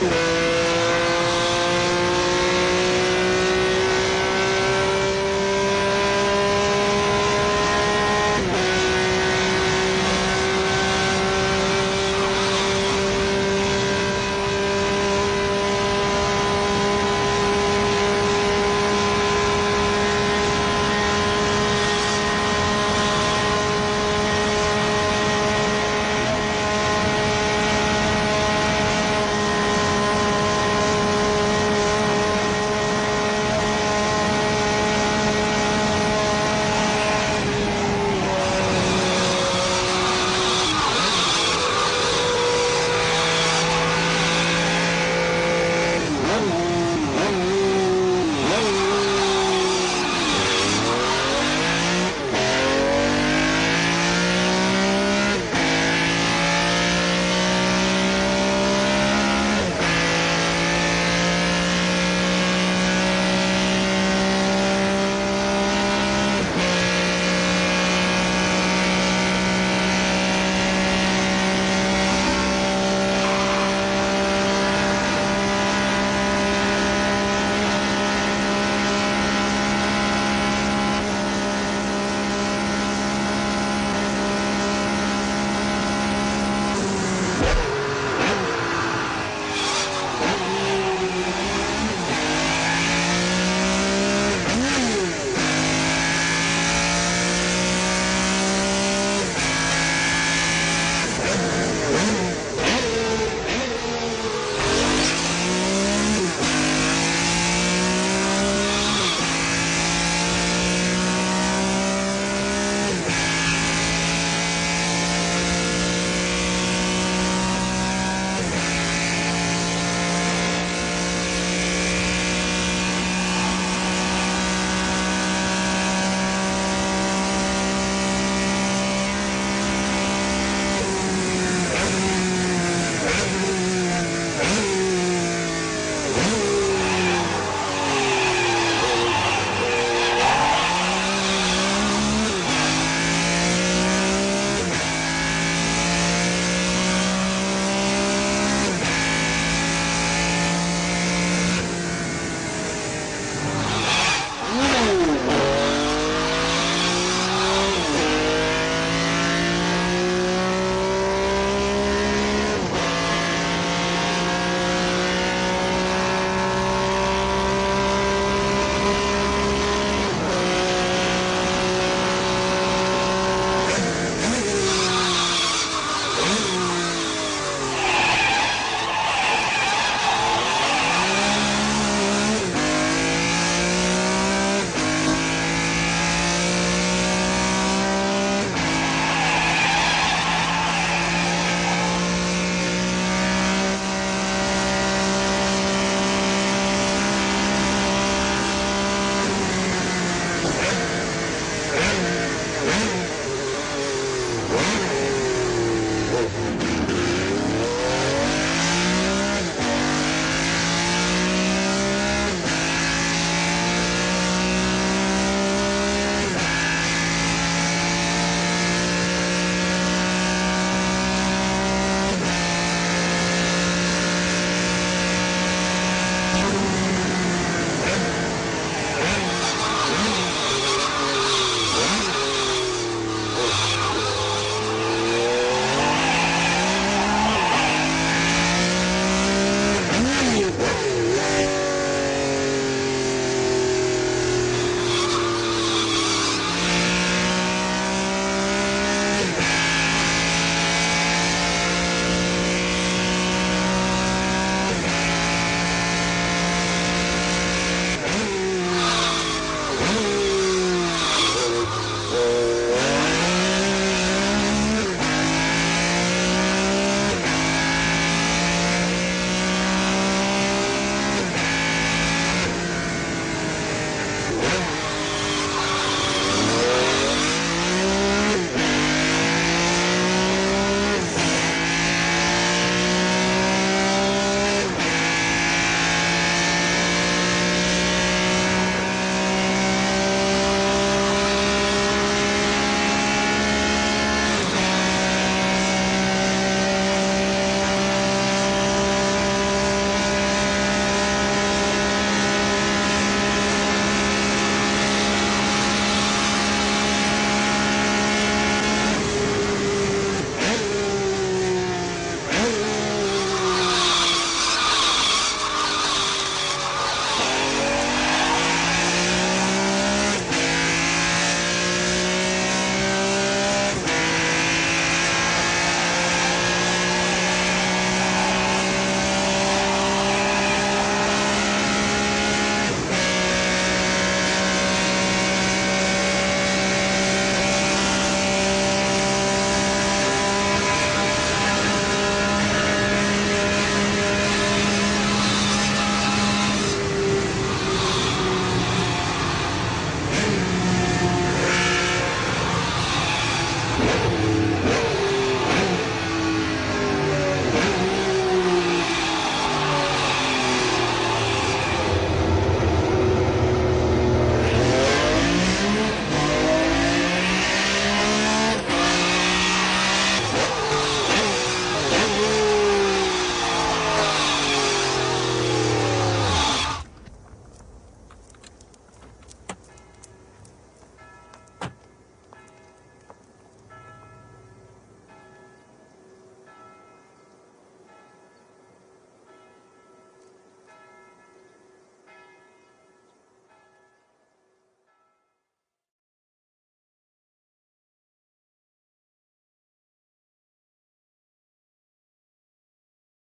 Yeah.